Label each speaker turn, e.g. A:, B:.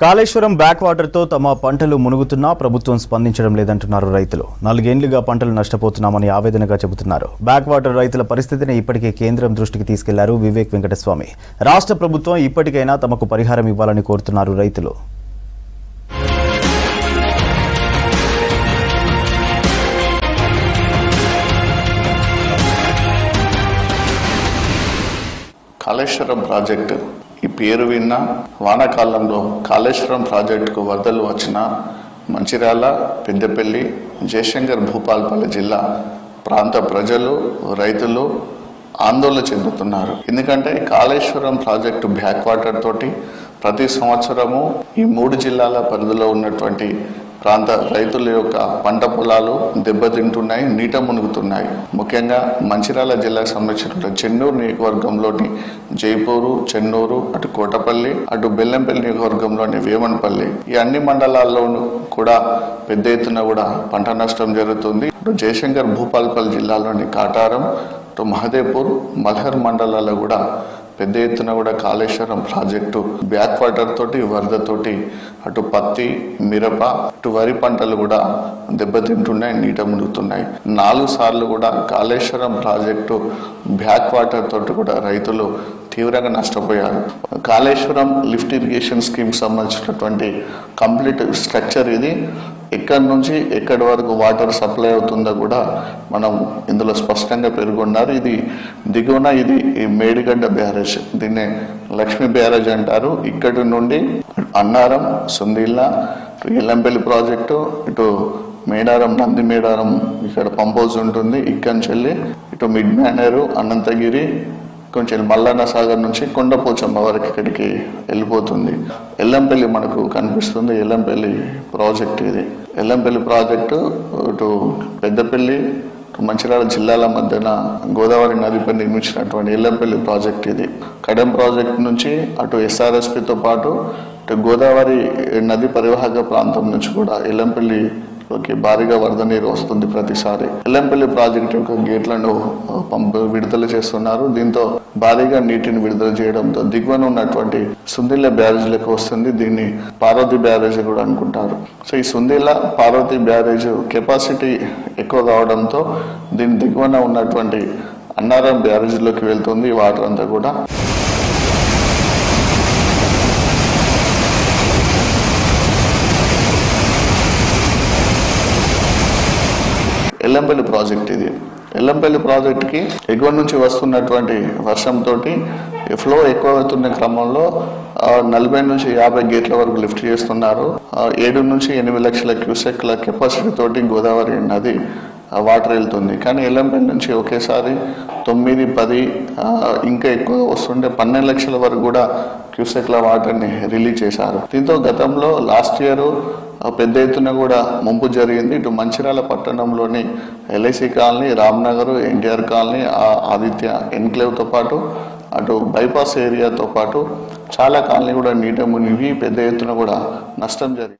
A: Kaleshwaram back వాటర్తో తమ పంటలు మునుగుతున్నా ప్రభుత్వం స్పందించడం లేదంటున్నారు రైతులు. నాలుగేండ్లుగా పంటలు నష్టపోతున్నామని ఆవేదనగా చెబుతున్నారు. బ్యాక్ వాటర్ రైతుల పరిస్థితిని ఇప్పటికే కేంద్రం దృష్టికి తీసుకెళ్ళారు వివేక్ వెంకటస్వామి. రాష్ట్ర ప్రభుత్వం ఇప్పటికైనా తమకు పరిహారం ఇవ్వాలని కోరుతున్నారు రైతులు.
B: కాళేశ్వరం ప్రాజెక్టు ఈ పేరు విన్నా వానాకాలంలో కాళేశ్వరం ప్రాజెక్టుకు వరదలు వచ్చిన మంచిర్యాల పెద్దపల్లి జయశంకర్ భూపాల్పల్లి జిల్లా ప్రాంత ప్రజలు రైతులు ఆందోళన చెందుతున్నారు. ఎందుకంటే కాళేశ్వరం ప్రాజెక్టు బ్యాక్ వాటర్ తోటి ప్రతి సంవత్సరము ఈ మూడు జిల్లాల పరిధిలో ఉన్నటువంటి ప్రాంత రైతుల యొక్క పంట పొలాలు దెబ్బతింటున్నాయి నీట మునుగుతున్నాయి. ముఖ్యంగా మంచిర్యాల జిల్లా సంబంధించిన చెన్నూరు నియోజకవర్గంలోని జైపూరు చెన్నూరు అటు కోటపల్లి అటు బెల్లంపల్లి నియోజకవర్గంలోని వేమన్పల్లి ఈ అన్ని మండలాల్లోనూ కూడా పెద్ద ఎత్తున కూడా పంట నష్టం జరుగుతుంది. అటు జయశంకర్ భూపాల్పల్లి జిల్లాలోని కాటారం అటు మహదేపూర్ మల్హర్ మండలాల్లో కూడా పెద్ద ఎత్తున కూడా కాళేశ్వరం ప్రాజెక్టు బ్యాక్ వాటర్ తోటి వరదతోటి అటు పత్తి మిరప అటు వరి పంటలు కూడా దెబ్బతింటున్నాయి నీట మునుగుతున్నాయి. నాలుగు సార్లు కూడా కాళేశ్వరం ప్రాజెక్టు బ్యాక్ వాటర్ తోటి కూడా రైతులు తీవ్రంగా నష్టపోయారు. కాళేశ్వరం లిఫ్ట్ ఇరిగేషన్ స్కీమ్ సంబంధించినటువంటి కంప్లీట్ స్ట్రక్చర్ ఇది. ఎక్కడి నుంచి ఎక్కడి వరకు వాటర్ సప్లై అవుతుందో కూడా మనం ఇందులో స్పష్టంగా పేర్కొన్నారు. ఇది దిగువన ఇది ఈ మేడిగడ్డ బ్యారేజ్ దీన్ని లక్ష్మీ బ్యారేజ్ అంటారు. ఇక్కడి నుండి అన్నారం సుందిల్లా ఎల్లంపల్లి ప్రాజెక్టు ఇటు మేడారం నంది మేడారం ఇక్కడ పంప్ ఉంటుంది. ఇక్కడి నుంచి వెళ్ళి ఇటు మిడ్ మేనేరు అనంతగిరి కొంచెం మల్లన్న సాగర్ నుంచి కొండపోచమ్మ వరకు ఇక్కడికి వెళ్ళిపోతుంది. ఎల్లంపల్లి మనకు కనిపిస్తుంది. ఎల్లంపల్లి ప్రాజెక్ట్ ఇది. ఎల్లంపల్లి ప్రాజెక్టు ఇటు పెద్దపల్లి మంచిర్యాల జిల్లాల మధ్యన గోదావరి నదిపై నిర్మించినటువంటి ఎల్లంపల్లి ప్రాజెక్ట్ ఇది. కడెం ప్రాజెక్ట్ నుంచి అటు ఎస్ఆర్ఎస్పితో పాటు గోదావరి నది పరివాహక ప్రాంతం నుంచి కూడా ఎల్లంపల్లి లోకి భారీగా వరద నీరు వస్తుంది ప్రతిసారి. ఎల్లంపల్లి ప్రాజెక్ట్ యొక్క గేట్లను పంపు విడుదల చేస్తున్నారు. దీంతో భారీగా నీటిని విడుదల చేయడంతో దిగువన ఉన్నటువంటి సుందిల్ల బ్యారేజ్లకు వస్తుంది. దీన్ని పార్వతి బ్యారేజ్ కూడా అనుకుంటారు. సో ఈ సుందిల్ల పార్వతి బ్యారేజ్ కెపాసిటీ ఎక్కువ కావడంతో దీని దిగువన ఉన్నటువంటి అన్నారం బ్యారేజ్లోకి వెళ్తుంది వాటర్ అంతా కూడా. ఎల్లంపల్లి ప్రాజెక్ట్ ఇది. ఎల్లంపల్లి ప్రాజెక్ట్కి ఎగువ నుంచి వస్తున్నటువంటి వర్షంతో ఫ్లో ఎక్కువ అవుతున్న క్రమంలో నలభై నుంచి యాభై గేట్ల వరకు లిఫ్ట్ చేస్తున్నారు. ఏడు నుంచి ఎనిమిది లక్షల క్యూసెక్ల కెపాసిటీ తోటి గోదావరి నది ఆ, వాటర్ వెళ్తుంది. కానీ ఎల్లంపల్లి నుంచి ఒకేసారి తొమ్మిది పది ఇంకా ఎక్కువ వస్తుంటే పన్నెండు లక్షల వరకు కూడా క్యూసెక్ల వాటర్ని రిలీజ్ చేశారు. దీంతో గతంలో లాస్ట్ ఇయర్ పెద్ద ఎత్తున కూడా ముంపు జరిగింది. ఇటు మంచిర్యాల పట్టణంలోని LIC colony Ramnagar NTR colony ఆ ఆదిత్య ఎన్క్లేవ్తో పాటు అటు బైపాస్ ఏరియాతో పాటు చాలా కాలనీ కూడా నీట మునిగి పెద్ద ఎత్తున కూడా నష్టం జరిగింది.